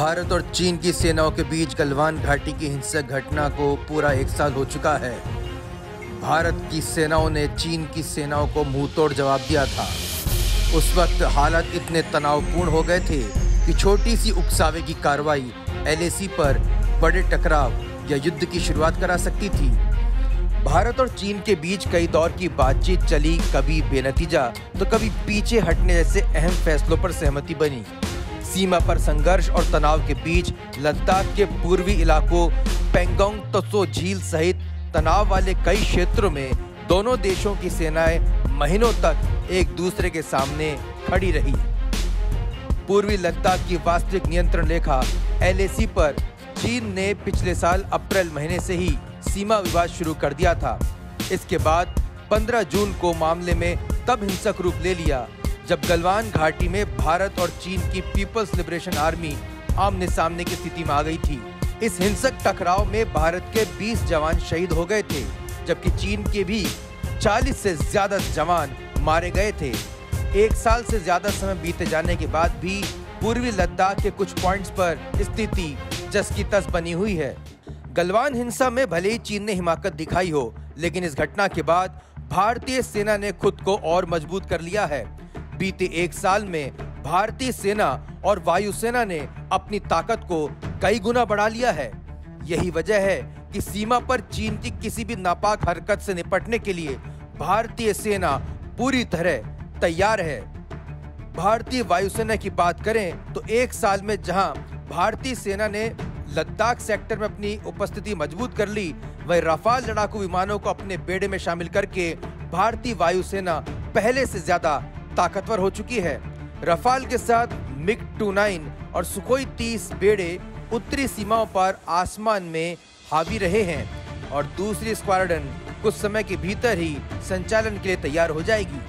भारत और चीन की सेनाओं के बीच गलवान घाटी की हिंसक घटना को पूरा एक साल हो चुका है। भारत की सेनाओं ने चीन की सेनाओं को मुंहतोड़ जवाब दिया था। उस वक्त हालात इतने तनावपूर्ण हो गए थे कि छोटी सी उकसावे की कार्रवाई एलएसी पर बड़े टकराव या युद्ध की शुरुआत करा सकती थी। भारत और चीन के बीच कई दौर की बातचीत चली, कभी बेनतीजा तो कभी पीछे हटने जैसे अहम फैसलों पर सहमति बनी। सीमा पर संघर्ष और तनाव के बीच लद्दाख के पूर्वी इलाकों, पेंगोंग, तसो, झील सहित तनाव वाले कई क्षेत्रों में दोनों देशों की सेनाएँ महीनों तक एक दूसरे के सामने खड़ी रही। पूर्वी लद्दाख की वास्तविक नियंत्रण रेखा एलएसी पर चीन ने पिछले साल अप्रैल महीने से ही सीमा विवाद शुरू कर दिया था। इसके बाद 15 जून को मामले में तब हिंसक रूप ले लिया जब गलवान घाटी में भारत और चीन की पीपल्स लिबरेशन आर्मी आमने सामने की स्थिति में आ गई थी, इस हिंसक टकराव में भारत के 20 जवान शहीद हो गए थे, जबकि चीन के भी 40 से ज़्यादा जवान मारे गए थे। एक साल से ज़्यादा समय बीते जाने के बाद भी पूर्वी लद्दाख के कुछ पॉइंट्स पर स्थिति जस की तस बनी हुई है। गलवान हिंसा में भले ही चीन ने हिमाकत दिखाई हो, लेकिन इस घटना के बाद भारतीय सेना ने खुद को और मज़बूत कर लिया है। बीते एक साल में भारतीय सेना और वायुसेना ने अपनी ताकत को कई गुना बढ़ा लिया है। यही वजह है कि सीमा पर चीन की किसी भी नापाक हरकत से निपटने के लिए भारतीय सेना पूरी तरह तैयार है। भारतीय वायुसेना की बात करें तो एक साल में जहाँ भारतीय सेना ने लद्दाख सेक्टर में अपनी उपस्थिति मज़बूत कर ली, वही राफाल लड़ाकू विमानों को अपने बेड़े में शामिल करके भारतीय वायुसेना पहले से ज़्यादा ताकतवर हो चुकी है। रफाल के साथ मिग टू नाइन और सुखोई तीस बेड़े उत्तरी सीमाओं पर आसमान में हावी रहे हैं और दूसरी स्क्वाड्रन कुछ समय के भीतर ही संचालन के लिए तैयार हो जाएगी।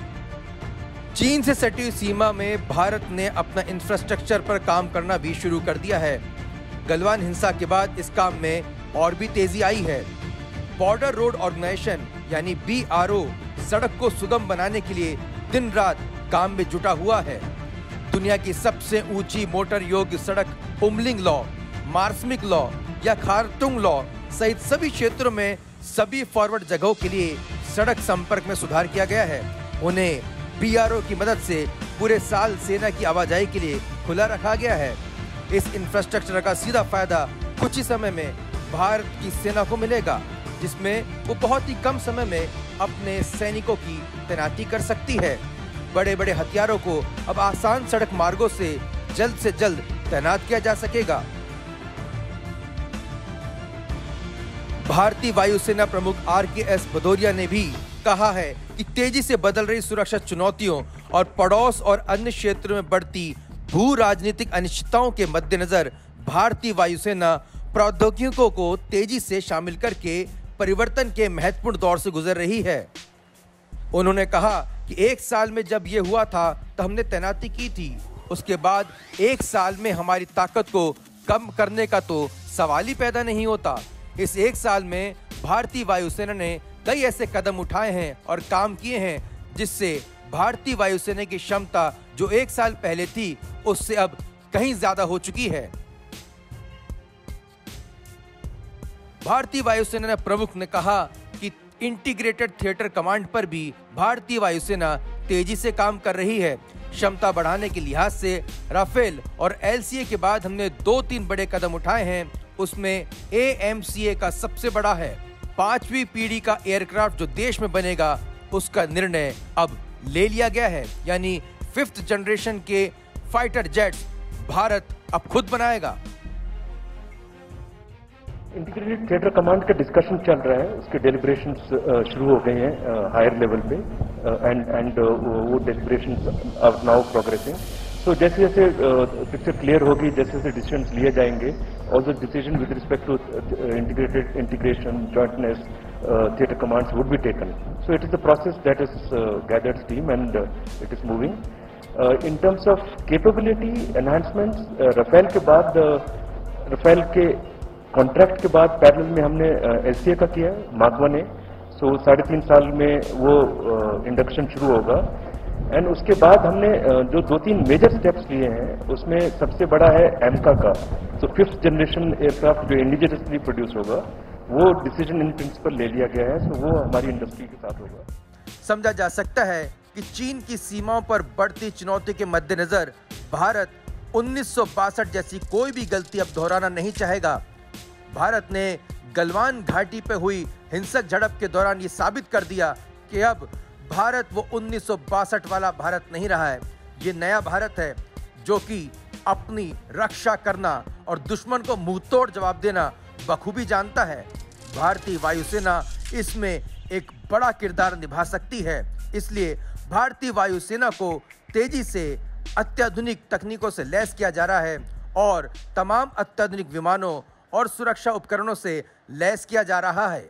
चीन से सटी हुई सीमा में भारत ने अपना इंफ्रास्ट्रक्चर पर काम करना भी शुरू कर दिया है। गलवान हिंसा के बाद इस काम में और भी तेज़ी आई है। बॉर्डर रोड ऑर्गेनाइजेशन यानी BRO सड़क को सुगम बनाने के लिए दिन रात काम में जुटा हुआ है। दुनिया की सबसे ऊँची मोटर योग्य सड़क, उमलिंग लॉ, मार्समिक लॉ या खारतुंग लॉ सहित सभी क्षेत्रों में सभी फॉरवर्ड जगहों के लिए सड़क संपर्क में सुधार किया गया है। उन्हें बीआरओ की मदद से पूरे साल सेना की आवाजाही के लिए खुला रखा गया है। इस इंफ्रास्ट्रक्चर का सीधा फ़ायदा कुछ ही समय में भारत की सेना को मिलेगा, जिसमें वो बहुत ही कम समय में अपने सैनिकों की तैनाती कर सकती है। बड़े बड़े हथियारों को अब आसान सड़क मार्गों से जल्द से जल्द तैनात किया जा सकेगा। भारतीय वायुसेना प्रमुख आर के एस भदौरिया ने भी कहा है कि तेज़ी से बदल रही सुरक्षा चुनौतियों और पड़ोस और अन्य क्षेत्रों में बढ़ती भू राजनीतिक अनिश्चितताओं के मद्देनजर भारतीय वायुसेना प्रौद्योगिकों को तेज़ी से शामिल करके परिवर्तन के महत्वपूर्ण दौर से गुजर रही है। उन्होंने कहा कि एक साल में जब ये हुआ था तो हमने तैनाती की थी। उसके बाद एक साल में हमारी ताकत को कम करने का तो सवाल ही पैदा नहीं होता। इस एक साल में भारतीय वायुसेना ने कई ऐसे कदम उठाए हैं और काम किए हैं, जिससे भारतीय वायुसेना की क्षमता जो एक साल पहले थी, उससे अब कहीं ज़्यादा हो चुकी है। भारतीय वायुसेना प्रमुख ने कहा इंटीग्रेटेड थिएटर कमांड पर भी भारतीय वायुसेना तेज़ी से काम कर रही है। क्षमता बढ़ाने के लिहाज से राफेल और एलसीए के बाद हमने दो तीन बड़े कदम उठाए हैं। उसमें एएमसीए का सबसे बड़ा है। पांचवी पीढ़ी का एयरक्राफ्ट जो देश में बनेगा, उसका निर्णय अब ले लिया गया है। यानी फिफ्थ जनरेशन के फाइटर जेट्स भारत अब खुद बनाएगा। इंटीग्रेटेड थिएटर कमांड का डिस्कशन चल रहा है उसके डेलिब्रेशन शुरू हो गए हैं हायर लेवल पे एंड एंड वो deliberation are now progressing so जैसे जैसे पिक्चर क्लियर होगी जैसे जैसे डिसीज़न लिए जाएँगे जो decision with respect to integrated integration jointness theater commands would be taken. So it is the process that is uh, gathered steam and uh, it is moving. Uh, in terms uh, Rafael के बाद uh, Rafael के contract के बाद parallel में हमने S का किया माधवा ने। सो so, साढ़े तीन साल में वो इंडक्शन शुरू होगा। एंड उसके बाद हमने जो दो तीन मेजर स्टेप्स लिए हैं उसमें सबसे बड़ा है एमका का। तो फिफ्थ जनरेशन एयरक्राफ्ट जो इंडिजिनसली प्रोड्यूस होगा वो डिसीज़न इन प्रिंसिपल ले लिया गया है। तो वो हमारी इंडस्ट्री के साथ होगा। समझा जा सकता है कि चीन की सीमाओं पर बढ़ती चुनौती के मद्देनजर भारत उन्नीस सौ बासठ जैसी कोई भी गलती अब दोहराना नहीं चाहेगा। भारत ने गलवान घाटी पर हुई हिंसक झड़प के दौरान ये साबित कर दिया कि अब भारत वो उन्नीस सौ बासठ वाला भारत नहीं रहा है। ये नया भारत है जो कि अपनी रक्षा करना और दुश्मन को मुँह तोड़ जवाब देना बखूबी जानता है। भारतीय वायुसेना इसमें एक बड़ा किरदार निभा सकती है। इसलिए भारतीय वायुसेना को तेज़ी से अत्याधुनिक तकनीकों से लैस किया जा रहा है और तमाम अत्याधुनिक विमानों और सुरक्षा उपकरणों से लैस किया जा रहा है।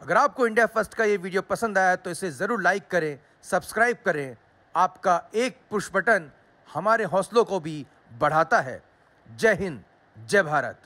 अगर आपको इंडिया फ़र्स्ट का ये वीडियो पसंद आया तो इसे ज़रूर लाइक करें, सब्सक्राइब करें। आपका एक पुश बटन हमारे हौसलों को भी बढ़ाता है। जय हिंद, जय भारत।